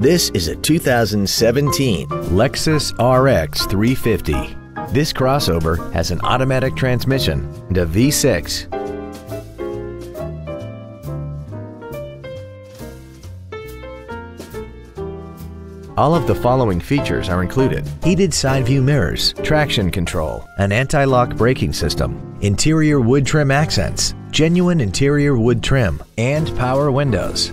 This is a 2017 Lexus RX 350. This crossover has an automatic transmission and a V6. All of the following features are included. Heated side view mirrors, traction control, an anti-lock braking system, interior wood trim accents, genuine interior wood trim, and power windows.